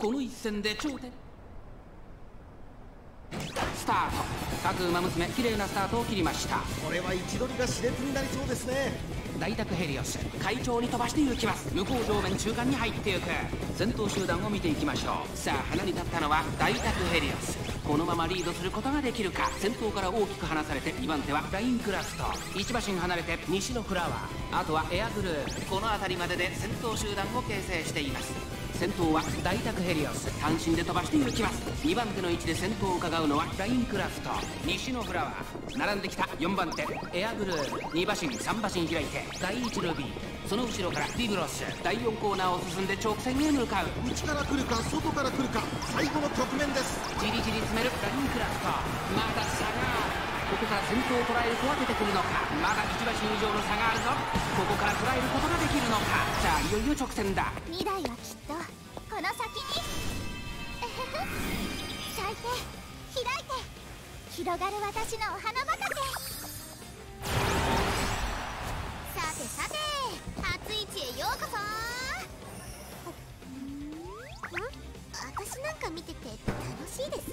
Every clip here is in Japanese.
この一戦で頂点。スタート。各馬娘綺麗なスタートを切りました。これは位置取りが熾烈になりそうですね。大宅ヘリオス会長に飛ばして行きます。向こう上面中間に入っていく。先頭集団を見ていきましょう。さあ花に立ったのは大宅ヘリオス。このままリードすることができるか。先頭から大きく離されて2番手はラインクラフト。1馬身離れて西のフラワー。あとはエアグルーこの辺りまでで先頭集団を形成しています先頭は大宅ヘリオス単身で飛ばして行きます。2番手の位置で先頭を伺うのはラインクラフト。西のフラワー。並んできた。4番手。エアグルー。2馬身3馬身開いて。第1ルビー。その後ろからビブロス第4コーナーを進んで直線へ向かう。内から来るか外から来るか。最後の局面です。じりじり詰めるラインクラフト先頭を捉えるとは出てくるのか？まだ1馬身以上の差があるぞ。ここから捉えることができるのか？さあいよいよ直線だ。未来はきっとこの先に。咲いて開いて。広がる私のお花畑。さてさて暑い地へようこそ。ん？私なんか見てて楽しいです。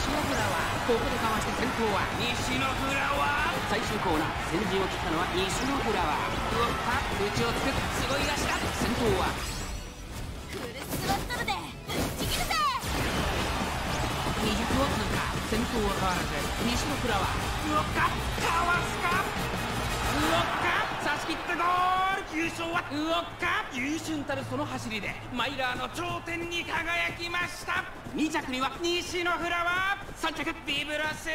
西のここでかわして先頭は。西のフラワー最終コーナー先陣を切ったのは西のフラワーうわっ内をつくすごい足だ。先頭は。フルスロットルでちぎるぜ。200を通過。先頭は変わらず西のフラワーうわっかかわすか。うわっか。差し切ってゴール優勝は？うわっか？優秀たるその走りで。マイラーの頂点に輝きました。2着には西のフラワー。3着ビブラス